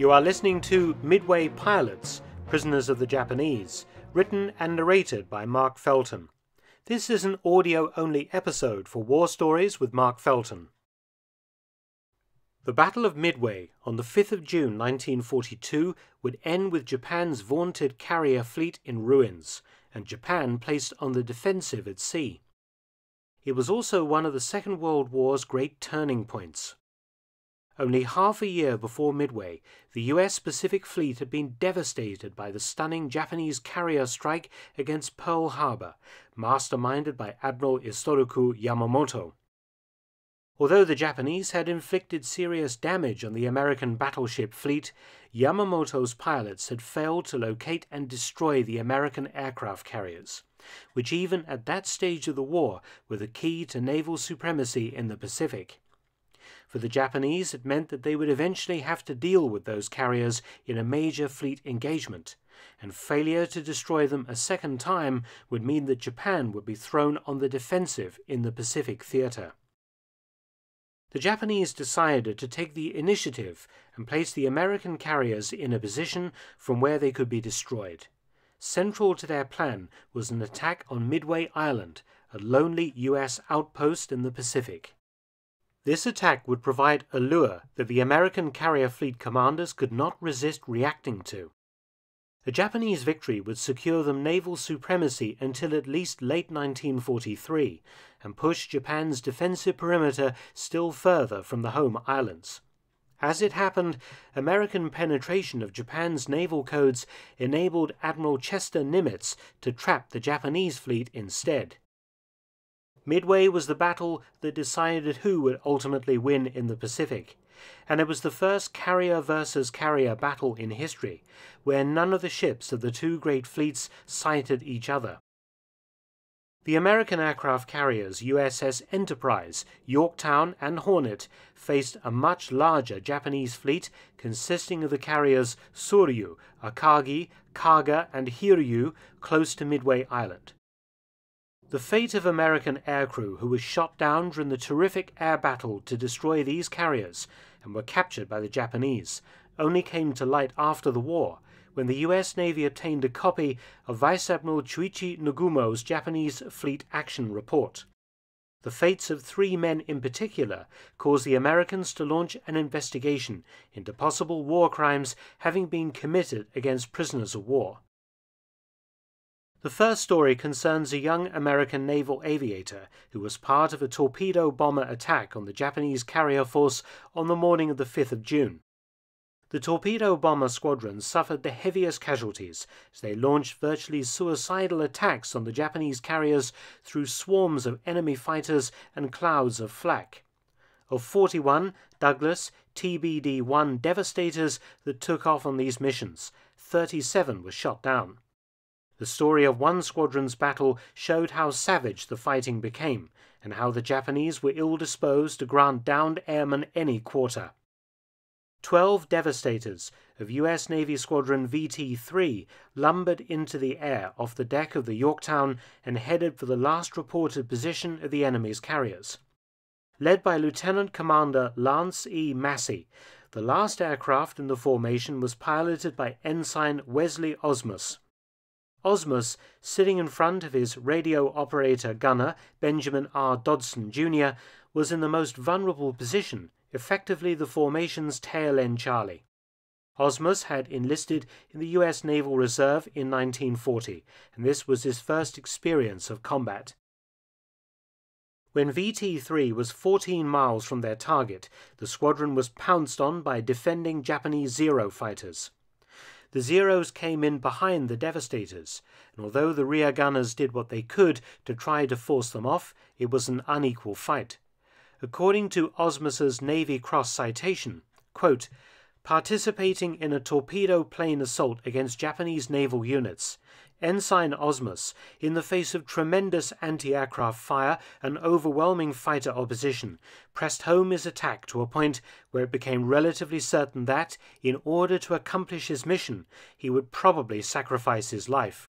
You are listening to Midway Pilots, Prisoners of the Japanese, written and narrated by Mark Felton. This is an audio only episode for War Stories with Mark Felton. The Battle of Midway on the 5th of June 1942 would end with Japan's vaunted carrier fleet in ruins and Japan placed on the defensive at sea. It was also one of the Second World War's great turning points. Only half a year before Midway, the US Pacific Fleet had been devastated by the stunning Japanese carrier strike against Pearl Harbor, masterminded by Admiral Isoroku Yamamoto. Although the Japanese had inflicted serious damage on the American battleship fleet, Yamamoto's pilots had failed to locate and destroy the American aircraft carriers, which even at that stage of the war were the key to naval supremacy in the Pacific. For the Japanese, it meant that they would eventually have to deal with those carriers in a major fleet engagement, and failure to destroy them a second time would mean that Japan would be thrown on the defensive in the Pacific theater. The Japanese decided to take the initiative and place the American carriers in a position from where they could be destroyed. Central to their plan was an attack on Midway Island, a lonely U.S. outpost in the Pacific. This attack would provide a lure that the American carrier fleet commanders could not resist reacting to. A Japanese victory would secure them naval supremacy until at least late 1943 and push Japan's defensive perimeter still further from the home islands. As it happened, American penetration of Japan's naval codes enabled Admiral Chester Nimitz to trap the Japanese fleet instead. Midway was the battle that decided who would ultimately win in the Pacific and it was the first carrier versus carrier battle in history, where none of the ships of the two great fleets sighted each other. The American aircraft carriers USS Enterprise, Yorktown, and Hornet faced a much larger Japanese fleet consisting of the carriers Soryu, Akagi, Kaga, and Hiryu close to Midway Island. The fate of American aircrew who was shot down during the terrific air battle to destroy these carriers and were captured by the Japanese only came to light after the war when the US Navy obtained a copy of Vice Admiral Chuichi Nagumo's Japanese Fleet Action Report. The fates of three men in particular caused the Americans to launch an investigation into possible war crimes having been committed against prisoners of war. The first story concerns a young American naval aviator who was part of a torpedo bomber attack on the Japanese carrier force on the morning of the 5th of June. The torpedo bomber squadron suffered the heaviest casualties as they launched virtually suicidal attacks on the Japanese carriers through swarms of enemy fighters and clouds of flak. Of 41 Douglas TBD 1 Devastators that took off on these missions, 37 were shot down. The story of one squadron's battle showed how savage the fighting became, and how the Japanese were ill disposed to grant downed airmen any quarter. Twelve Devastators of U.S. Navy Squadron VT 3 lumbered into the air off the deck of the Yorktown and headed for the last reported position of the enemy's carriers. Led by Lieutenant Commander Lance E. Massey, the last aircraft in the formation was piloted by Ensign Wesley Osmus. Osmus, sitting in front of his radio operator gunner, Benjamin R. Dodson Jr., was in the most vulnerable position, effectively the formation's tail end Charlie. Osmus had enlisted in the U.S. Naval Reserve in 1940, and this was his first experience of combat. When VT 3 was 14 miles from their target, the squadron was pounced on by defending Japanese Zero fighters. The Zeros came in behind the Devastators, and although the rear gunners did what they could to try to force them off, it was an unequal fight. According to Osmus's Navy Cross citation, quote, participating in a torpedo plane assault against Japanese naval units, Ensign Osmus, in the face of tremendous anti aircraft fire and overwhelming fighter opposition, pressed home his attack to a point where it became relatively certain that, in order to accomplish his mission, he would probably sacrifice his life.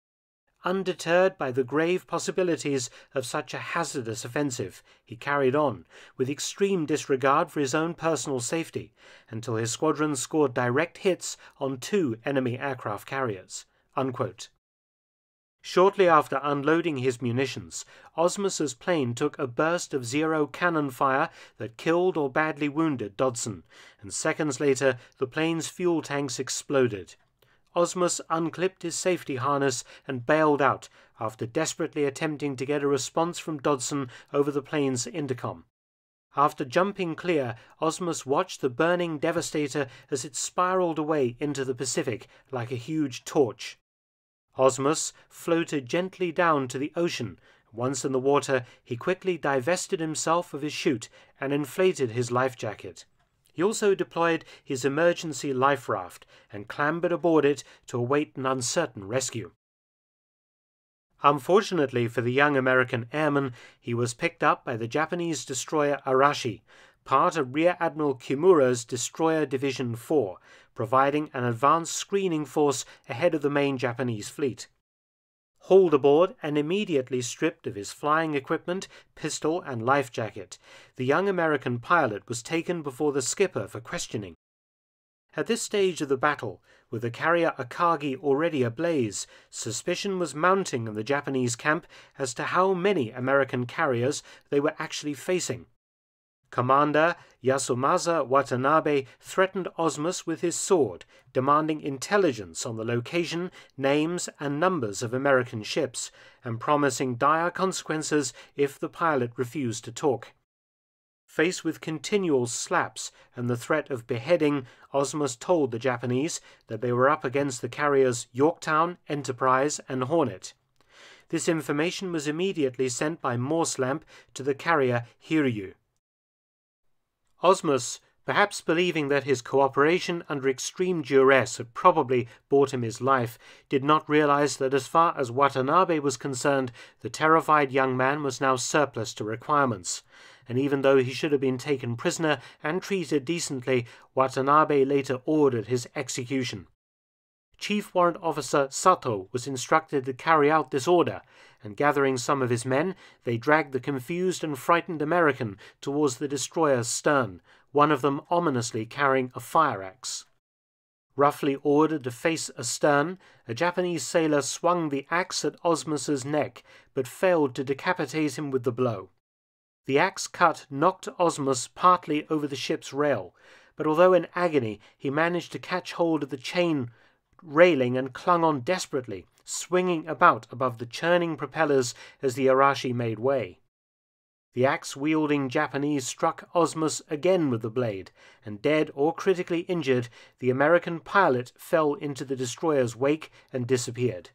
Undeterred by the grave possibilities of such a hazardous offensive, he carried on, with extreme disregard for his own personal safety, until his squadron scored direct hits on two enemy aircraft carriers. Unquote. Shortly after unloading his munitions, Osmus's plane took a burst of zero cannon fire that killed or badly wounded Dodson, and seconds later the plane's fuel tanks exploded. Osmus unclipped his safety harness and bailed out after desperately attempting to get a response from Dodson over the plane's intercom. After jumping clear, Osmus watched the burning Devastator as it spiraled away into the Pacific like a huge torch. Osmus floated gently down to the ocean. Once in the water, he quickly divested himself of his chute and inflated his life jacket. He also deployed his emergency life raft and clambered aboard it to await an uncertain rescue. Unfortunately for the young American airman, he was picked up by the Japanese destroyer Arashi, part of Rear Admiral Kimura's Destroyer Division 4, providing an advanced screening force ahead of the main Japanese fleet hauled aboard and immediately stripped of his flying equipment, pistol, and life jacket. The young American pilot was taken before the skipper for questioning. At this stage of the battle, with the carrier Akagi already ablaze, suspicion was mounting in the Japanese camp as to how many American carriers they were actually facing. Commander Yasumasa Watanabe threatened Osmus with his sword, demanding intelligence on the location, names, and numbers of American ships, and promising dire consequences if the pilot refused to talk. Faced with continual slaps and the threat of beheading, Osmus told the Japanese that they were up against the carriers Yorktown, Enterprise, and Hornet. This information was immediately sent by Morse lamp to the carrier Hiryu. Osmus, perhaps believing that his cooperation under extreme duress had probably bought him his life, did not realize that as far as Watanabe was concerned, the terrified young man was now surplus to requirements. And even though he should have been taken prisoner and treated decently, Watanabe later ordered his execution. Chief Warrant Officer Sato was instructed to carry out this order, and gathering some of his men, they dragged the confused and frightened American towards the destroyer's stern, one of them ominously carrying a fire axe. Roughly ordered to face astern, a Japanese sailor swung the axe at Osmus's neck, but failed to decapitate him with the blow. The axe cut knocked Osmus partly over the ship's rail, but although in agony, he managed to catch hold of the chain railing and clung on desperately, swinging about above the churning propellers as the Arashi made way. The axe wielding Japanese struck Osmus again with the blade, and dead or critically injured, the American pilot fell into the destroyer's wake and disappeared.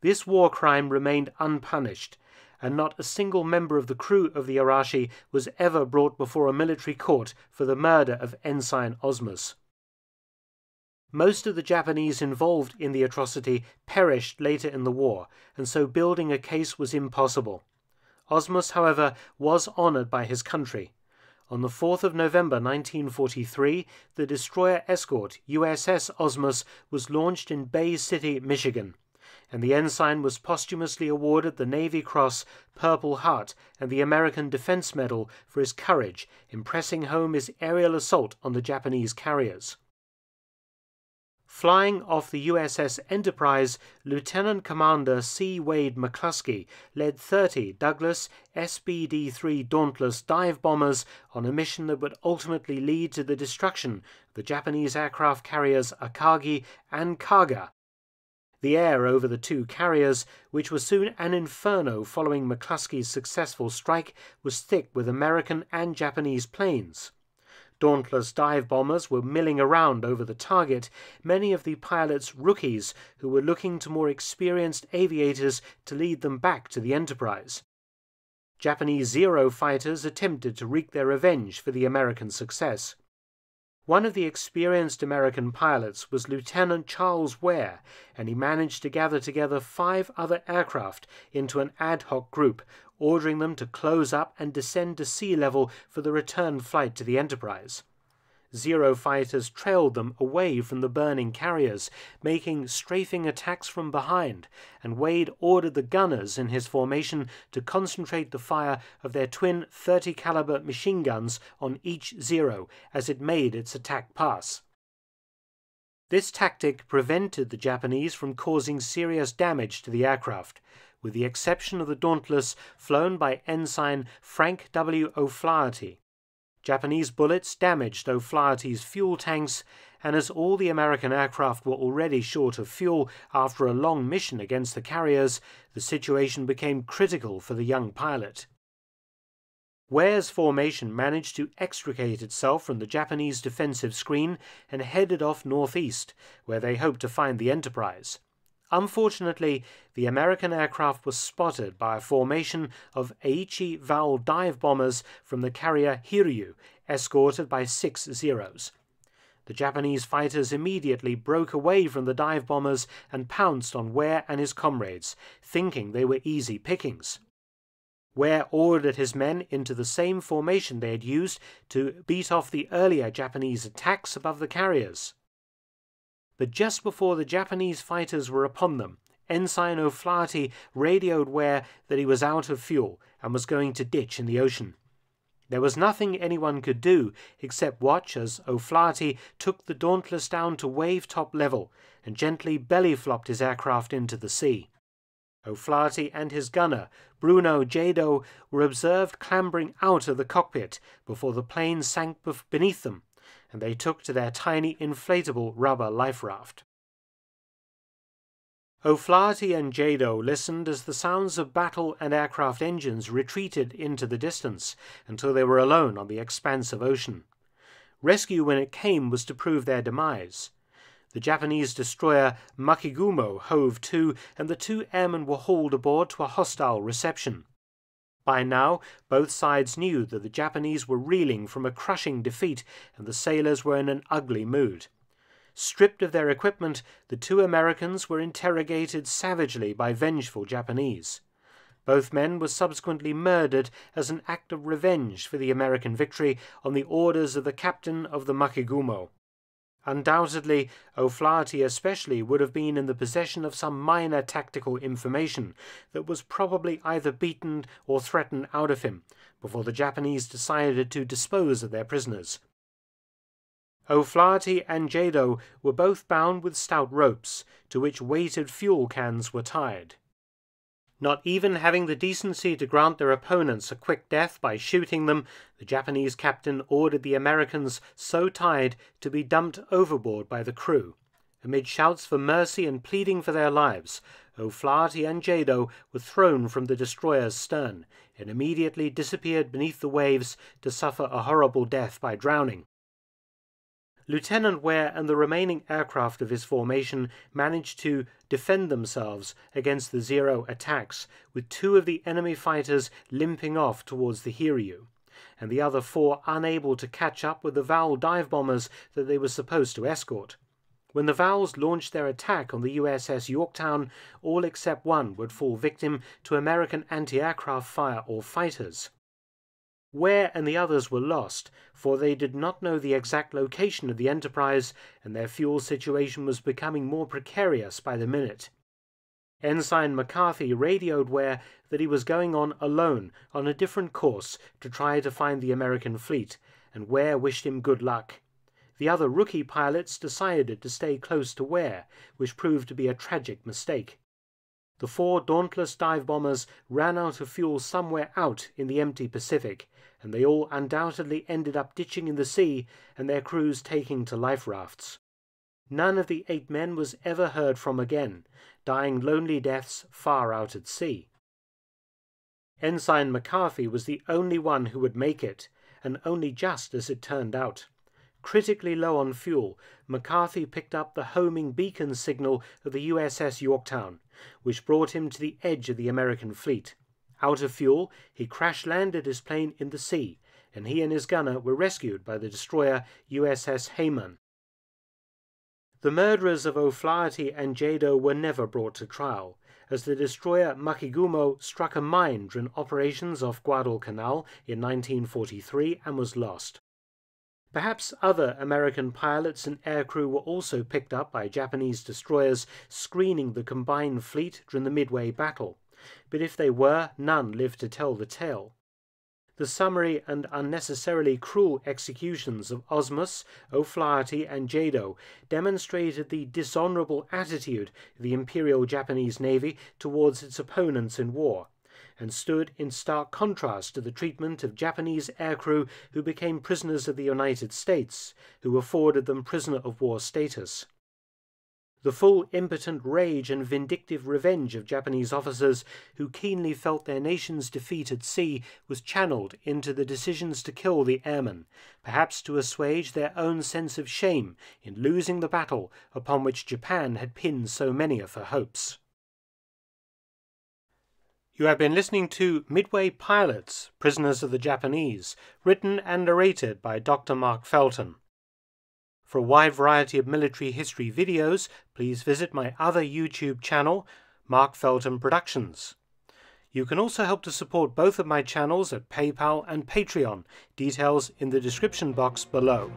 This war crime remained unpunished, and not a single member of the crew of the Arashi was ever brought before a military court for the murder of Ensign Osmus. Most of the Japanese involved in the atrocity perished later in the war, and so building a case was impossible. Osmus, however, was honoured by his country. On the 4th of November 1943, the destroyer escort USS Osmus was launched in Bay City, Michigan, and the ensign was posthumously awarded the Navy Cross, Purple Heart, and the American Defense Medal for his courage in pressing home his aerial assault on the Japanese carriers. Flying off the USS Enterprise, Lieutenant Commander C. Wade McCluskey led 30 Douglas SBD 3 Dauntless dive bombers on a mission that would ultimately lead to the destruction of the Japanese aircraft carriers Akagi and Kaga. The air over the two carriers, which was soon an inferno following McCluskey's successful strike, was thick with American and Japanese planes. Dauntless dive bombers were milling around over the target, many of the pilots rookies who were looking to more experienced aviators to lead them back to the Enterprise. Japanese Zero fighters attempted to wreak their revenge for the American success. One of the experienced American pilots was Lieutenant Charles Ware, and he managed to gather together five other aircraft into an ad hoc group, ordering them to close up and descend to sea level for the return flight to the Enterprise. Zero fighters trailed them away from the burning carriers, making strafing attacks from behind, and Wade ordered the gunners in his formation to concentrate the fire of their twin 30 caliber machine guns on each Zero as it made its attack pass. This tactic prevented the Japanese from causing serious damage to the aircraft, with the exception of the Dauntless flown by Ensign Frank W. O'Flaherty. Japanese bullets damaged O'Flaherty's fuel tanks, and as all the American aircraft were already short of fuel after a long mission against the carriers, the situation became critical for the young pilot. Ware's formation managed to extricate itself from the Japanese defensive screen and headed off northeast, where they hoped to find the Enterprise. Unfortunately, the American aircraft was spotted by a formation of Aichi Val dive bombers from the carrier Hiryu, escorted by six Zeros. The Japanese fighters immediately broke away from the dive bombers and pounced on Ware and his comrades, thinking they were easy pickings. Ware ordered his men into the same formation they had used to beat off the earlier Japanese attacks above the carriers. But just before the Japanese fighters were upon them, Ensign O'Flaherty radioed Ware that he was out of fuel and was going to ditch in the ocean. There was nothing anyone could do except watch as O'Flaherty took the Dauntless down to wave top level and gently belly flopped his aircraft into the sea. O'Flaherty and his gunner, Bruno Jado, were observed clambering out of the cockpit before the plane sank beneath them and they took to their tiny inflatable rubber life raft. O'Flaherty and Jado listened as the sounds of battle and aircraft engines retreated into the distance until they were alone on the expanse of ocean. Rescue when it came was to prove their demise. The Japanese destroyer Makigumo hove to, and the two airmen were hauled aboard to a hostile reception. By now, both sides knew that the Japanese were reeling from a crushing defeat and the sailors were in an ugly mood. Stripped of their equipment, the two Americans were interrogated savagely by vengeful Japanese. Both men were subsequently murdered as an act of revenge for the American victory on the orders of the captain of the Makigumo. Undoubtedly, O'Flaherty especially would have been in the possession of some minor tactical information that was probably either beaten or threatened out of him before the Japanese decided to dispose of their prisoners. O'Flaherty and Jado were both bound with stout ropes, to which weighted fuel cans were tied not even having the decency to grant their opponents a quick death by shooting them, the Japanese captain ordered the Americans so tied to be dumped overboard by the crew. Amid shouts for mercy and pleading for their lives, O'Flaherty and Jado were thrown from the destroyer's stern and immediately disappeared beneath the waves to suffer a horrible death by drowning. Lieutenant Ware and the remaining aircraft of his formation managed to defend themselves against the Zero attacks, with two of the enemy fighters limping off towards the Hiryu, and the other four unable to catch up with the Val dive bombers that they were supposed to escort. When the Vals launched their attack on the USS Yorktown, all except one would fall victim to American anti aircraft fire or fighters. Ware and the others were lost, for they did not know the exact location of the Enterprise, and their fuel situation was becoming more precarious by the minute. Ensign McCarthy radioed Ware that he was going on alone on a different course to try to find the American fleet, and Ware wished him good luck. The other rookie pilots decided to stay close to Ware, which proved to be a tragic mistake. The four Dauntless dive bombers ran out of fuel somewhere out in the empty Pacific, and they all undoubtedly ended up ditching in the sea and their crews taking to life rafts. None of the eight men was ever heard from again, dying lonely deaths far out at sea. Ensign McCarthy was the only one who would make it, and only just as it turned out. Critically low on fuel, McCarthy picked up the homing beacon signal of the USS Yorktown, which brought him to the edge of the American fleet. Out of fuel, he crash landed his plane in the sea, and he and his gunner were rescued by the destroyer USS Heiman. The murderers of O'Flaherty and Jado were never brought to trial, as the destroyer Makigumo struck a mine during operations off Guadalcanal in 1943 and was lost. Perhaps other American pilots and aircrew were also picked up by Japanese destroyers screening the combined fleet during the Midway battle, but if they were, none lived to tell the tale. The summary and unnecessarily cruel executions of Osmus, O'Flaherty, and Jado demonstrated the dishonorable attitude of the Imperial Japanese Navy towards its opponents in war and stood in stark contrast to the treatment of Japanese aircrew who became prisoners of the United States, who afforded them prisoner of war status. The full impotent rage and vindictive revenge of Japanese officers who keenly felt their nation's defeat at sea was channeled into the decisions to kill the airmen, perhaps to assuage their own sense of shame in losing the battle upon which Japan had pinned so many of her hopes. You have been listening to Midway Pilots, Prisoners of the Japanese, written and narrated by Dr. Mark Felton. For a wide variety of military history videos, please visit my other YouTube channel, Mark Felton Productions. You can also help to support both of my channels at PayPal and Patreon, details in the description box below.